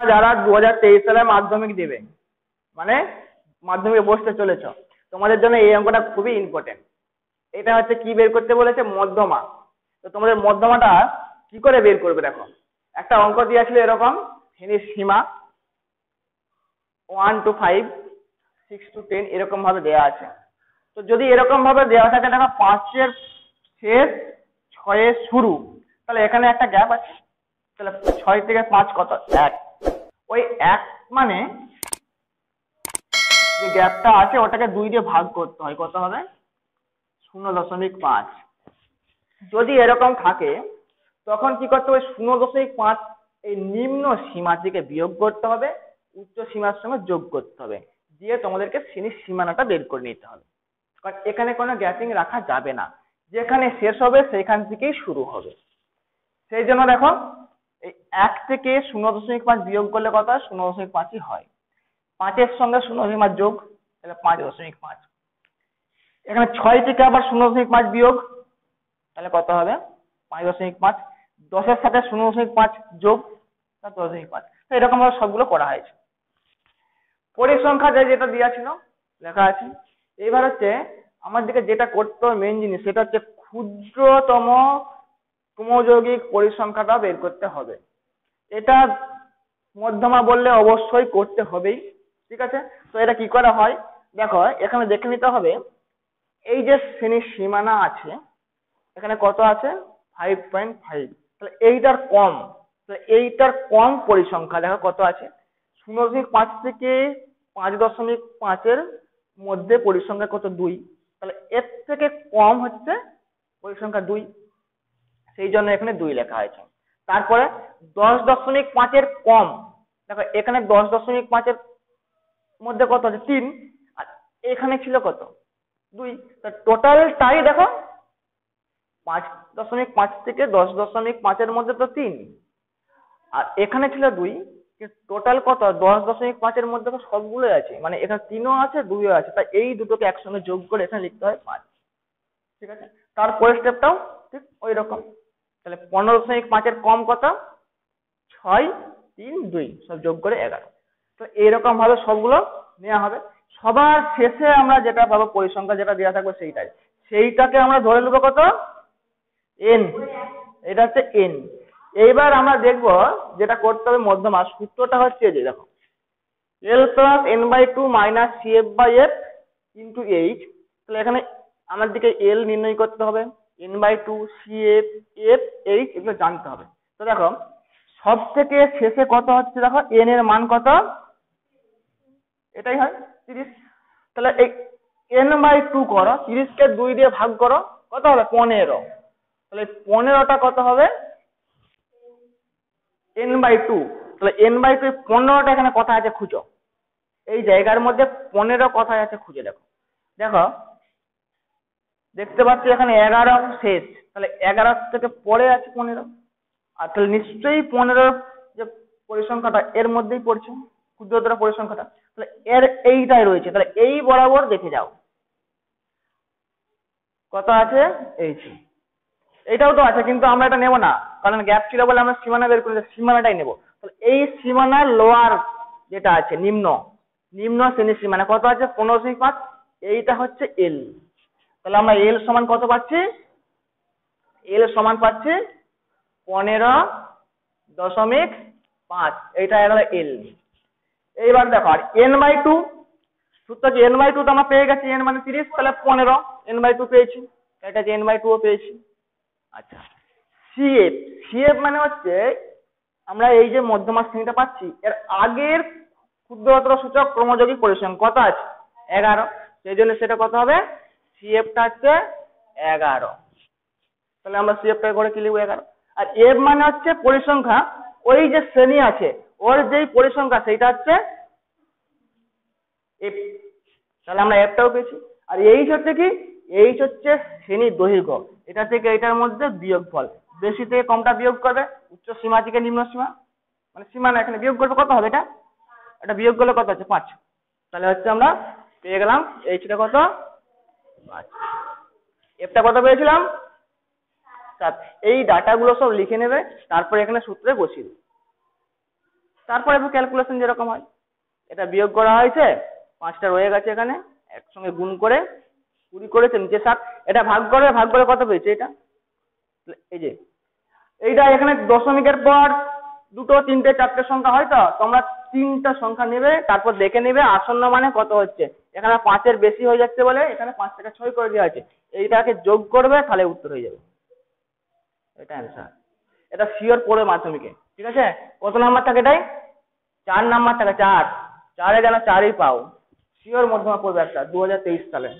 যারা দু হাজার তেইশ সালে মাধ্যমিক দেবে মানে মাধ্যমিকে বসতে চলেছ, তোমাদের জন্য এই অঙ্কটা খুবই ইম্পর্টেন্ট এটা হচ্ছে কি বের করতে বলেছে? মধ্যমা। তো তোমাদের মধ্যমাটা কি করে বের করবে দেখো? একটা অঙ্ক দিয়েছিল এরকম শ্রেণির সীমা one two five six two ten এরকম ভাবে দেওয়া আছে। তো যদি এরকম ভাবে দেওয়া থাকে, দেখো পাঁচের শেষ, ছয়ের শুরু, তাহলে এখানে একটা গ্যাপ আছে। তাহলে ছয় থেকে পাঁচ কত? এক। ওই এক মানে যে গ্যাপটা আছে ওটাকে দুই দিয়ে ভাগ করতে হয়, কত হবে? শূন্য দশমিক পাঁচ। যদি এরকম থাকে, তখন কি করতে হবে? শূন্য দশমিক পাঁচ এই নিম্ন সীমা থেকে বিয়োগ করতে হবে, উচ্চ সীমার সঙ্গে যোগ করতে হবে। দিয়ে তোমাদেরকে শ্রেণির সীমানাটা বের করে নিতে হবে। কারণ এখানে কোনো গ্যাপিং রাখা যাবে না। যেখানে শেষ হবে, সেখান থেকেই শুরু হবে। সেই জন্য দেখো এক থেকে শূন্য দশমিক পাঁচ বিয়োগ করলে কত হয়? শূন্য দশমিক পাঁচই হয়। পাঁচের সঙ্গে শূন্য দশমিক পাঁচ যোগ, তাহলে পাঁচ দশমিক পাঁচ। এখানে ছয় থেকে আবার শূন্য দশমিক পাঁচ বিয়োগ, তাহলে কত হবে? পাঁচ দশমিক পাঁচ। দশের সাথে শূন্য দশমিক পাঁচ যোগ দশ দশমিক পাঁচ। এরকম ভাবে সবগুলো করা হয়েছে। পরিসংখ্যা যে যেটা দেওয়া ছিল, লেখা আছে। এইবার হচ্ছে আমাদেরকে যেটা করতে হবে মেন জিনিস, সেটা হচ্ছে ক্ষুদ্রতম ক্রমযৌগিক পরিসংখ্যাটা বের করতে হবে। এটা মধ্যমা বললে অবশ্যই করতে হবেই, ঠিক আছে? তো এটা কি করা হয়? দেখো, এখানে দেখে নিতে হবে, এই যে শ্রেণির সীমানা আছে, এখানে কত আছে? ফাইভ পয়েন্ট ফাইভ তাহলে এইটার কম এইটার কম পরিসংখ্যা, দেখো কত আছে? শূন্য দশমিক পাঁচ থেকে পাঁচ দশমিক পাঁচের মধ্যে পরিসংখ্যা কত দুই? তাহলে এর থেকে কম হচ্ছে পরিসংখ্যা দুই। সেই জন্য এখানে দুই লেখা হয়েছে। তারপরে দশ দশমিক পাঁচের কম, দেখো এখানে দশ দশমিক পাঁচের মধ্যে কত আছে? তিন। আর এখানে ছিল কত? দুই। টোটালটাই দেখো, পাঁচ দশমিক পাঁচ থেকে দশ দশমিক পাঁচের মধ্যে তো তিন। আর এখানে ছিল দুই টোটাল কত? দশ দশমিক পাঁচের মধ্যে তো সবগুলোই আছে। মানে এখানে তিনও আছে, দুইও আছে। তাই এই দুটোকে একসঙ্গে যোগ করে এখানে লিখতে হয় পাঁচ। ঠিক আছে? তারপরের স্টেপটাও ঠিক ওই রকম। তাহলে পনেরো দশমিক পাঁচের কম কত? ছয়, তিন, দুই, সব যোগ করে এগারো। তো এইরকম ভাবে সবগুলো নেওয়া হবে। সবার শেষে আমরা যেটা পাবো, পরিসংখ্যা যেটা দেওয়া থাকবে সেইটাই। সেইটাকে আমরা ধরে নেব কত? এন এটা হচ্ছে এন এইবার আমরা দেখব যেটা করতে হবে মধ্যমা সূত্রটা হচ্ছে যে, দেখো। L plus N by two minus C F by F into H তাহলে এখানে আমার দিকে এল নির্ণয় করতে হবে। By two C F F H এগুলো জানতে হবে। তো দেখো সব থেকে শেষে কত হচ্ছে দেখো? এন এর মান কত? এটাই হয় তিরিশ। তাহলে এই এন বাই টু করো, তিরিশকে দুই দিয়ে ভাগ করো, কত হবে? পনেরো। তাহলে পনেরোটা কত হবে? এন বাই টু তাহলে এন বাই টু পনেরোটা এখানে কথা আছে খুঁজো। এই জায়গার মধ্যে পনেরো কথায় আছে খুঁজে দেখো। দেখো দেখতে পাচ্ছি এখানে এগারো শেষ। তাহলে এগারো থেকে পরে আছে পনেরো। আর তাহলে নিশ্চয়ই পনেরোর যে পরিসংখ্যাটা এর মধ্যেই পড়ছে, ক্ষুদ্রতর পরিসংখ্যাটা তাহলে এর এইটাই রয়েছে। তাহলে এই বরাবর দেখে যাও। কত আছে? এই যে। এইটাও তো আছে, কিন্তু আমরা এটা নেব না। কারণ গ্যাপ ছিল বলে আমরা সীমানা বের করে সীমানাটাই নেব। তাহলে এই সীমানার লোয়ার যেটা আছে, নিম্ন। নিম্ন শ্রেণির সীমানা। কত আছে? পনেরো পাঁচ। এইটা হচ্ছে এল তাহলে আমরা এল সমান কত পাচ্ছি? এল সমান পাচ্ছি পনেরো দশমিক পাঁচ। এইটা গেল এল এইবার দেখো, আর এন বাই টু সূত্র এন বাই টু তো আমরা পেয়ে গেছি এন মানে তিরিশ, তাহলে পনেরো এন বাই টু পেয়েছি। এটা যে এন বাই টুও পেয়েছি। আচ্ছা সিএফ সিএফ মানে হচ্ছে আমরা এই যে মধ্যমা শ্রেণীটা পাচ্ছি, এর আগের ক্ষুদ্রতর সূচক ক্রমযোগী পরিসংখ্যা কত আছে? এগারো। সেই জন্য সেটা কত হবে? সিএফটা হচ্ছে এগারো। তাহলে আমরা সিএফটা করে কি লিখব এগারো? আর এফ মানে হচ্ছে পরিসংখ্যা, ওই যে শ্রেণি আছে, ওর যেই পরিসংখ্যা, সেইটা হচ্ছে এফ তাহলে আমরা এফটাও পেয়েছি। আর এইচ হচ্ছে কি? এইচ হচ্ছে শ্রেণির দৈর্ঘ্য। এটা থেকে এটার মধ্যে বিয়োগ ফল বেশি থেকে কমটা বিয়োগ করবে, উচ্চ সীমা থেকে নিম্ন সীমা। মানে সীমা না, এখানে বিয়োগ করবে কত হবে এটা? এটা বিয়োগ করলে কত আছে পাঁচ। তাহলে হচ্ছে আমরা পেয়ে গেলাম এইচটা কত? এফটা কত পেয়েছিলাম? সাত। এই ডাটাগুলো সব লিখে নেবে, তারপর এখানে সূত্রে বসিয়ে দেবে। তারপরে ক্যালকুলেশন যেরকম হয়। এটা বিয়োগ করা হয়েছে, পাঁচটা রয়ে গেছে এখানে, একসঙ্গে গুণ করে কুড়ি করেছে, নিচে সাত। এটা ভাগ করে ভাগ করে কত পেয়েছে এটা? এই যে, এইটা এখানে দশমিকের পর দুটো, তিনটে, চারটে সংখ্যা হয় তো? তোমরা তিনটা সংখ্যা নেবে, তারপর দেখে নেবে আসন্ন মানে কত হচ্ছে। এখানে পাঁচের বেশি হয়ে যাচ্ছে বলে এখানে পাঁচ থেকে ছয় করে দেওয়া আছে এইটাকে যোগ করবে, তাহলে উত্তর হয়ে যাবে। এটা অ্যান্সার এটা শিওর পড়বে মাধ্যমিকে। ঠিক আছে? কত নাম্বার থাকে এটাই? চার নাম্বার থাকে, চার। চারে যেন চারই পাও। শিওর মধ্যমা পড়বে একটা, দুহাজার তেইশ সালে।